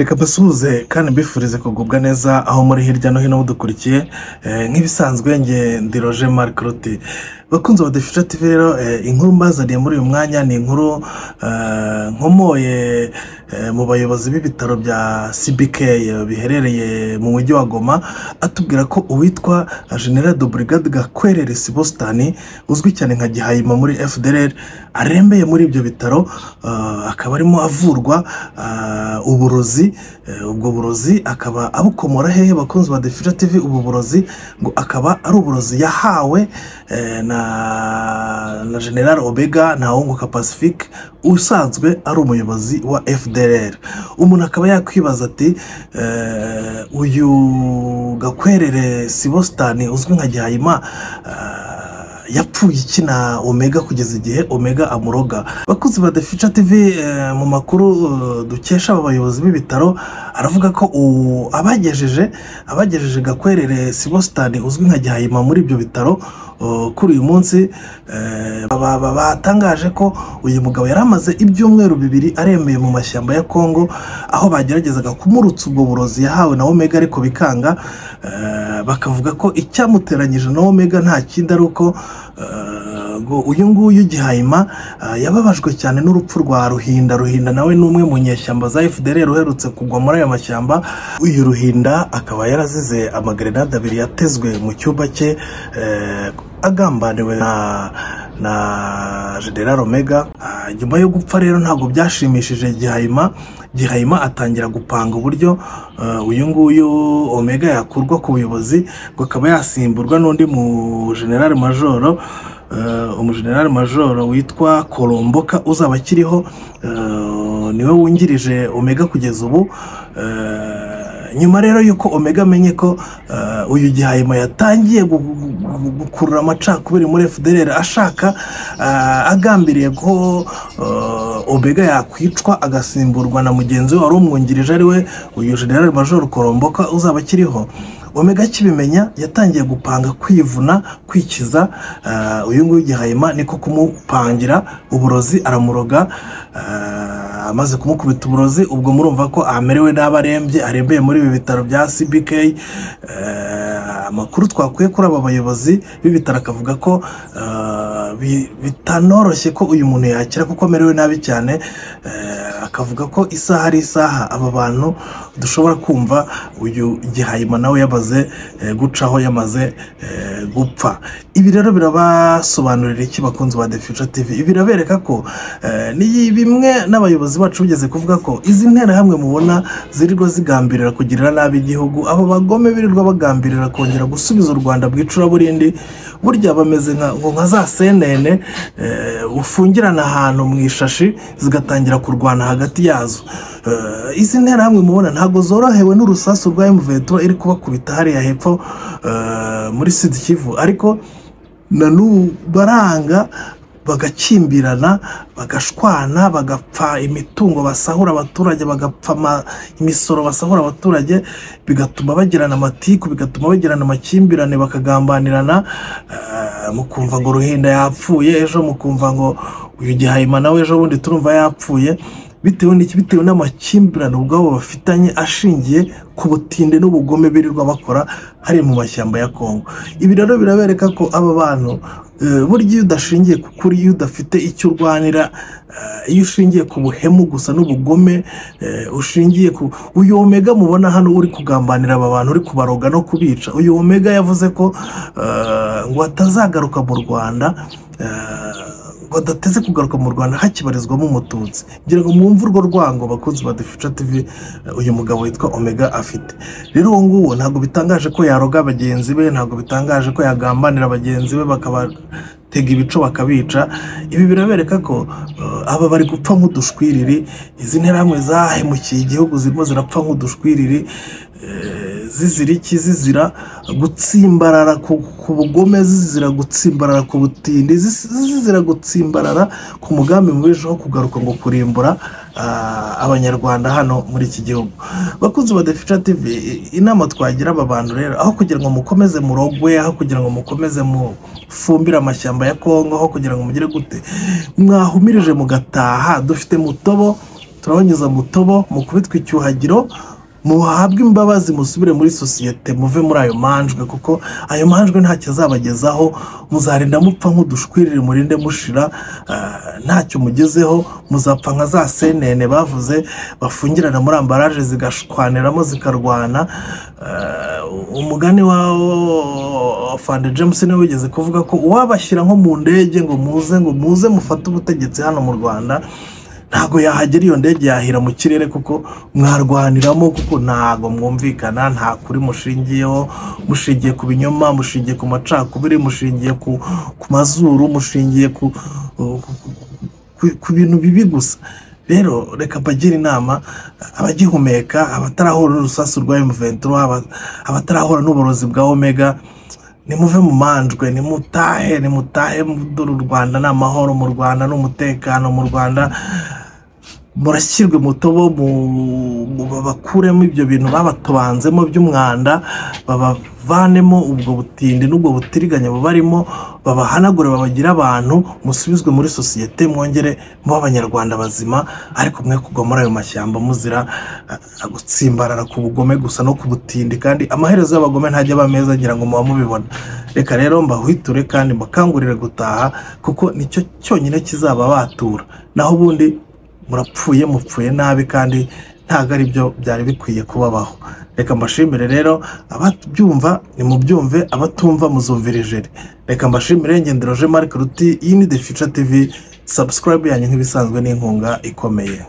reka mbasuhuze kandi mbifurize kugubwa neza aho muri hirya no hino mudukurikiye Eh, nk'ibisanzwe nge ndi roje bakunze badafite tv rero eh, inkuru mbazaniye muri uyu mwanya ni inkuru eh, nkomoye eh, mu bayobozi b'ibitaro bya cbk biherereye mu mujyi wa goma atubwira ko uwitwa general de brigade gakwerere sibositani uzwi cyane nka gihayima muri fdr arembeye muri ibyo bitaro akaba arimo avurwa uburozi ubwo burozi akaba abukomora hehe bakunzi ba defisha tv ubu burozi ngo akaba ari uburozi yahawe na na general obega ntawunguka pacifique usanzwe ari umuyobozi wa fdr umuntu akaba yakwibaza ati eh, uyu gakwerere sibositani uzwi nka gihayima eh, yapfuye ikina omega kugeza igihe omega amuroga bakuzi ba defica tv eh, mu makuru eh, dukesha aba bayobozi b'ibitaro aravuga ko abagejeje abagejeje gakwerere sibositani uzwi nka gihayima muri ibyo bitaro eh, kuri uyu munsi. Ba- ba- batangaje ko uyu mugabo yari amaze ibyumweru bibiri arembeye mu mashyamba ya kongo aho bageragezaga kumurutsa ubwo burozi yahawe na omega ariko bikanga. Bakavuga ko icyamuteranyije na omega nta kindi ari uko uyu nguyu gihayima eh, yababajwe cyane n'urupfu rwa ruhinda. Ruhinda nawe ni umwe mu nyeshyamba za fdr uherutse kugwa muri aya mashyamba. Uyu ruhinda akaba yarazize amagrenade abiri yatezwe mu cyumba cye eh, agambaniwe na na general omega. Ah, nyuma yo gupfa rero ntabwo byashimishije gihayima. Gihayima atangira gupanga uburyo eh, uyu nguyu omega yakurwa ku buyobozi ngo akaba yasimburwa n'undi mu general majoro eh, umujenerali majoro witwa koromboka uzaba akiriho eh, ni we wungirije omega kugeza ubu nyuma rero y'uko omega amenye ko eh, uyu gihayima yatangiye gu- gu- gu- gukurura amacakubiri muri fdr ashaka eh, agambiriye ko eh, omega yakwicwa agasimburwa na mugenzi we wari umwungirije ari we uyu generali majoro koromboka uzaba akiriho. Omega akibimenya yatangiye gupanga kwivuna kwikiza uyu nguyu gihayima niko kumupangira uburozi aramuroga amaze kumukubita uburozi ubwo murumva ko amerewe nabi arembye arembeye muri ibi bitaro bya cbk eh, amakuru twakuye kuri aba bayobozi b'ibitaro akavuga ko eh, bi- bitanoroshye ko uyu muntu yakira kuko amerewe nabi cyane. Eh, akavuga ko isaha ari isaha. Aba bantu dushobora kumva uyu gihayima nawe yamaze eh, gucaho yamaze eh, gupfa. Ibi rero birabasobanurira iki bakunzi ba TV ibi birabereka ko eh, ni bimwe n'abayobozi bacu bigeze kuvuga ko izi nterahamwe mubona zirirwa zigambirira kugirira nabi igihugu. Abo bagome birirwa bagambirira kongera gusubiza u rwanda mu icuraburindi burya bameze nka za senene ufungirana ahantu mu ishashi zigatangira kurwana hagati yazo. Eh, izi nterahamwe mubona ntabwo zorohewe n'urusasu rwa emuveto iri kubakubita hariya hepfo eh, muri sud kivu. Ariko na n'ubu baranga bagakimbirana bagashwana bagapfa imitungo basahura abaturage bagapfa imisoro basahura abaturage bigatuma bagirana amatiku bigatuma bagirana amakimbirane bakagambanirana eh, mukumva ngo ruhinda yapfuye ejo mukumva ngo uyu gihayima nawe ejo bundi turumva yapfuye. Bitewe n'iki? Bitewe n'amakimbirane ubwabo bafitanye ashingiye ku butinde n'ubugome birirwa bakora hari mu mashyamba ya kongo ibi rero birabereka ko aba bantu eh, burya iyo udashingiye ku kuri iyo udafite icyo urwanira eh, iyo ushingiye ku buhemu gusa n'ubugome eh, ushingiye ku uyu omega mubona hano uri kugambanira aba bantu uri kubaroga no kubica. Uyu omega yavuze ko ngo atazagaruka mu rwanda ngo adateze kugaruka mu rwanda hakibarizwamo umututsi. Ngira ngo mwumve urwo rwango bakunzi ba eh, uyu mugabo witwa omega afite. Rero uwo nguwo ntabwo bitangaje ko yaroga bagenzi be ntabwo bitangaje ko yagambanira bagenzi be bakabatega ibico bakabica. Ibi birabereka ko eh, aba bari gupfa nk'udushwiriri. Izi nterahamwe zahemukiye igihugu zirimo zirapfa nk'udushwiriri. Eh, zizira iki? Zizira gutsimbarara ku bugome zizira gutsimbarara ku butindi ziz- zizira gutsimbarara ku mugambi mubisha wo kugaruka ngo kurimbura ah, abanyarwanda hano muri iki gihugu. Bakunzi ba defica tv inama twagira aba bantu rero aho kugira ngo mukomeze murogwe aho kugira ngo mukomeze mufumbire amashyamba ya kongo aho kugira ngo mugire gute mwahumirije mugataha dufite mutobo turabanyuza mu tobo mukubitwa icyuhagiro muhabwe imbabazi musubire muri sosiyete muve muri ayo manjwe kuko ayo manjwe ntacyo azabagezaho. Muzarinda mupfa nk'udushwiriri murinde mushira ah, ntacyo mugezeho. Muzapfa nka za senene bavuze bafungirana muri ambaraje zigashwaniramo zikarwana. Ah, umugani wa fande james ni we wigeze kuvuga ko uwabashyira nko mu ndege ngo muze ngo muze mufate ubutegetsi hano mu rwanda. Ntabwo yahagera iyo ndege yahira mu kirere kuko mwarwaniramo kuko ntabwo mwumvikana nta kuri mushingiyeho mushingiye ku binyoma mushingiye ku macakubiri mushingiye ku, mazuru mushingiye ku, bintu bibi gusa. Rero reka mbagire inama abagihumeka abatarahura n'urusasu rwa M23 aba- abatarahura n'uburozi bwa omega nimuve mu manjwe nimutahe nimutahe dore u rwanda ni amahoro mu rwanda ni umutekano mu rwanda murashyirwe mu tobo mu- mu- babakuremo ibyo bintu babatubanzemo by'umwanda babavanemo ubwo butindi n'ubwo butiriganya bubarimo babahanagure babagire abantu musubizwe muri sosiyete mwongere muba abanyarwanda bazima ariko mwe kugwa muri ayo mashyamba muzira ah, gutsimbarara ku bugome gusa no ku butindi kandi amaherezo y'abagome ntajya aba meza ngira ngo muba mubibona. Reka rero mbahwiture kandi mbakangurire gutaha kuko ni cyo cyonyine kizaba batura. Naho ubundi murapfuye mupfuye nabi kandi ntabwo ari byo byari bikwiye kubabaho. Reka mbashimire rero ababyumva nimubyumve abatumva muzumvira ijeri. Reka mbashimire ngendero je marike ruti iyi ni future tv subscribe yanyu nk'ibisanzwe n'inkunga ikomeye.